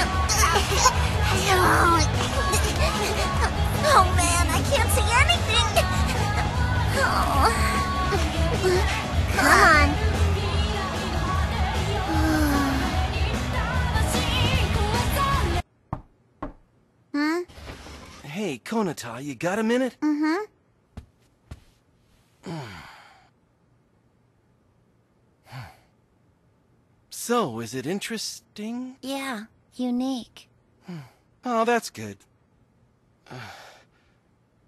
Oh man, I can't see anything. Oh. Come on. Hmm? Hey, Konata, you got a minute? Mm-hmm. So, is it interesting? Yeah, unique. Hmm. Oh, that's good. Uh,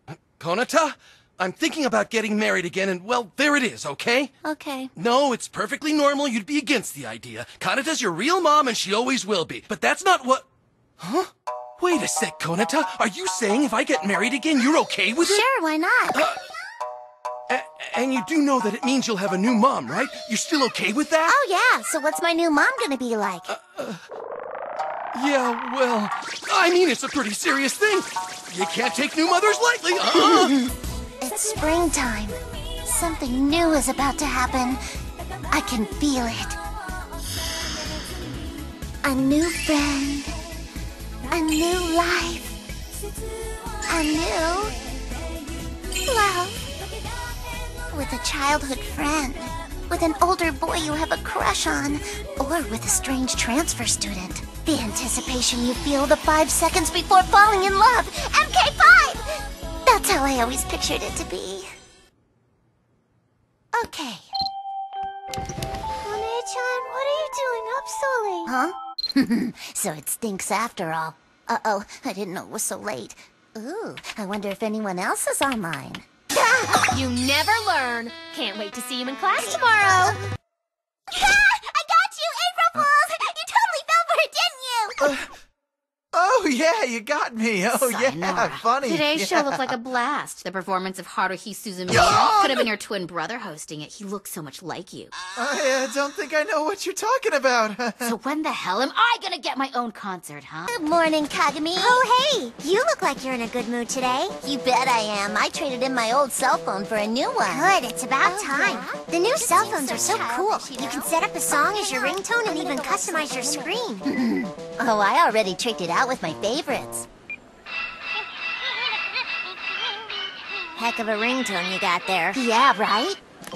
Konata, I'm thinking about getting married again, and well, there it is, okay? Okay. No, it's perfectly normal. You'd be against the idea. Kanata's your real mom, and she always will be. But that's not what. Huh? Wait a sec, Konata. Are you saying if I get married again, you're okay with it? Sure, why not? Uh, a- and you do know that it means you'll have a new mom, right? You're still okay with that? Oh yeah, so what's my new mom gonna be like? Uh, uh, Yeah, well, I mean, it's a pretty serious thing. You can't take new mothers lightly. Uh-uh. It's springtime. Something new is about to happen. I can feel it. A new friend. A new life. A new love. With a childhood friend. With an older boy you have a crush on. Or with a strange transfer student. The anticipation you feel the five seconds before falling in love. MK5! That's how I always pictured it to be. Okay. One-chan, what are you doing up so late? Huh? so it stinks after all. Uh-oh, I didn't know it was so late. Ooh, I wonder if anyone else is online. You never learn. Can't wait to see you in class tomorrow. I got you, April Fools! You totally fell for it, didn't you? Oh yeah, you got me. Oh yeah, Sayonara. funny. Today's yeah. show looked like a blast. The performance of Haruhi Suzumiya could have been your twin brother hosting it. He looks so much like you. I uh, don't think I know what you're talking about. So when the hell am I gonna get my own concert, huh? Good morning, Kagami. Oh, hey! You look like you're in a good mood today. You bet I am. I traded in my old cell phone for a new one. Good, it's about time. The new cell phones are so cool. You can set up a song as your ringtone and even customize your screen. oh, I already tricked it out with my favorites. Heck of a ringtone you got there. Yeah, right?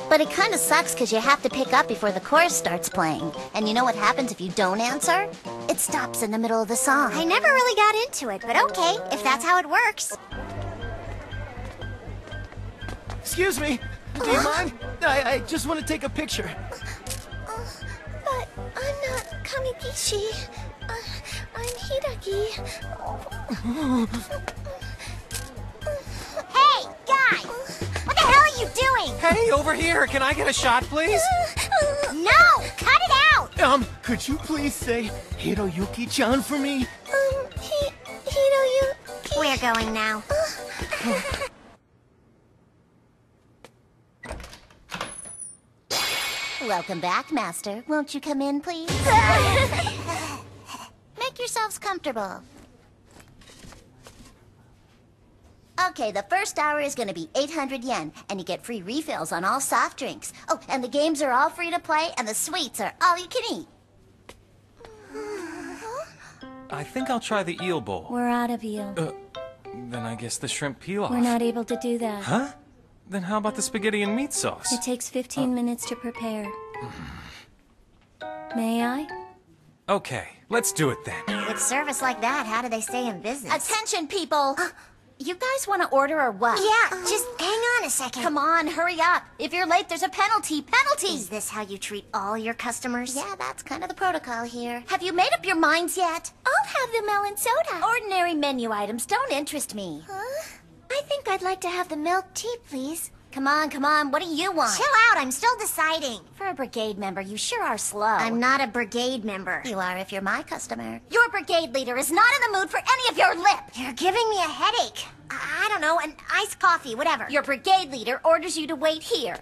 But it kind of sucks because you have to pick up before the chorus starts playing. And you know what happens if you don't answer? It stops in the middle of the song. I never really got into it, but okay, if that's how it works. Excuse me. Do you mind? I, I just want to take a picture. But I'm not Kamikishi. Uh, I'm Hidaki. hey, guy! What the hell are you doing? Hey, over here. Can I get a shot, please? No! Cut it out! Um, could you please say Hiroyuki-chan for me? Um, he, Hiroyuki. We're going now. Welcome back, Master. Won't you come in, please? Make yourselves comfortable. Okay, the first hour is going to be 800 yen, and you get free refills on all soft drinks. Oh, and the games are all free to play, and the sweets are all you can eat. I think I'll try the eel bowl. We're out of eel. Uh, then I guess the shrimp pilaf. We're not able to do that. Huh? Then how about the spaghetti and meat sauce? It takes 15 minutes to prepare. May I? Okay, let's do it then. With service like that, how do they stay in business? Attention, people! you guys want to order or what? Yeah, just hang on a second. Come on, hurry up. If you're late, there's a penalty. Penalty! Is this how you treat all your customers? Yeah, that's kind of the protocol here. Have you made up your minds yet? I'll have the melon soda. Ordinary menu items don't interest me. Huh? I think I'd like to have the milk tea, please. Come on, come on. What do you want? Chill out. I'm still deciding. For a brigade member, you sure are slow. I'm not a brigade member. You are if you're my customer. Your brigade leader is not in the mood for any of your lip. You're giving me a headache. I, I don't know, an iced coffee, whatever. Your brigade leader orders you to wait here.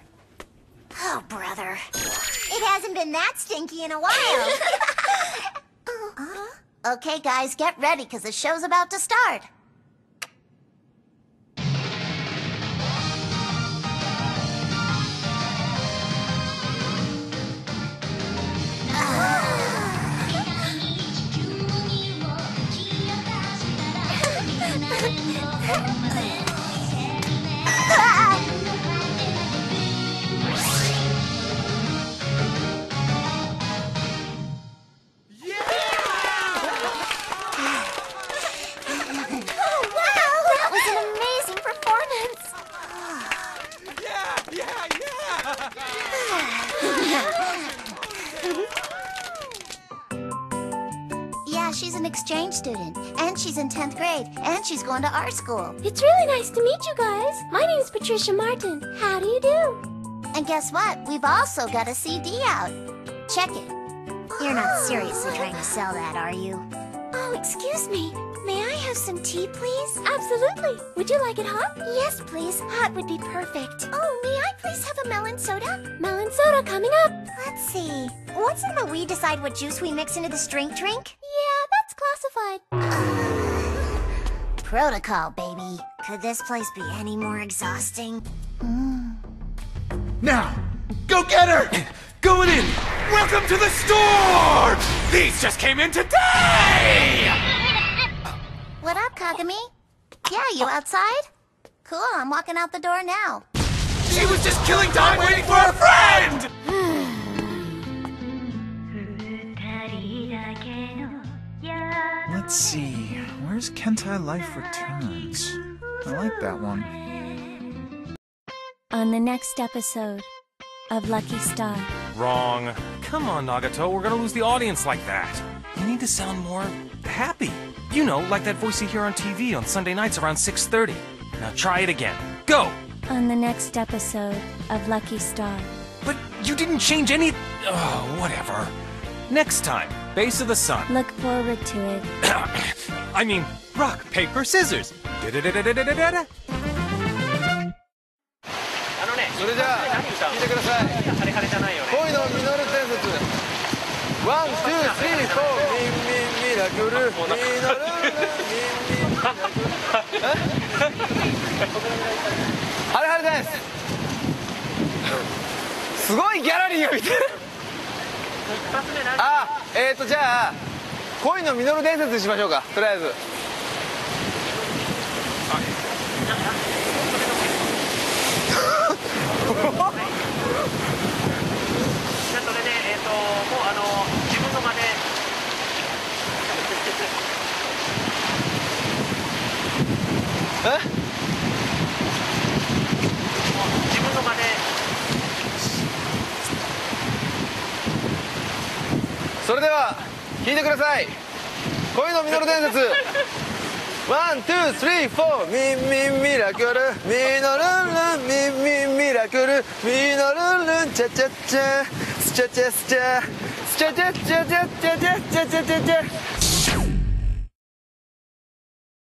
Oh, brother. It hasn't been that stinky in a while. Uh-huh. Okay, guys, get ready, because the show's about to start. She's an exchange student, and she's in 10th grade, and she's going to our school. It's really nice to meet you guys. My name's Patricia Martin. How do you do? And guess what? We've also got a CD out. Check it. You're not seriously trying to sell that, are you? Oh, excuse me. May I have some tea, please? Absolutely. Would you like it hot? Yes, please. Hot would be perfect. Oh, may I please have a melon soda? Melon soda coming up. Let's see. What's in the we decide what juice we mix into this drink drink? Yeah, that's classified. Protocol, baby. Could this place be any more exhausting? Now, go get her! Going in! Welcome to the store! These just came in today! What up, Kagami? Yeah, you outside? Cool, I'm walking out the door now. She was just killing time waiting for her friend! Let's see. Where's Kentai Life Returns? I like that one. On the next episode of Lucky Star. Wrong. Come on, Nagato, we're gonna lose the audience like that. You need to sound more happy. You know, like that voice you hear on TV on Sunday nights around 6.30. Now try it again. Go! On the next episode of Lucky Star. But you didn't change any... Oh, whatever. Next time, Base of the Sun. Look forward to it. I mean, rock, paper, scissors. Da-da-da-da-da-da-da. それじゃあ聞いてください。恋の実る伝説。ワン、ツー、スリー、フォー。ミンミンミラクル。ミノルル。ミンミン。ミラクルです。すごいギャラリーを見てる。あえーとじゃあ恋の実る伝説にしましょうか。とりあえず。それで、えっ、と、もうあの、自分の間で。え自分の間で。それでは聞いてください。恋のミノル伝説。ワン、ツー、スリー、フォー。ミンミンミラクルミノルンルンミンミンミラクルミノルンルンチャチャチャスチャチャスチャ。スチャチャチャチャチャチャチャチャチャチャ。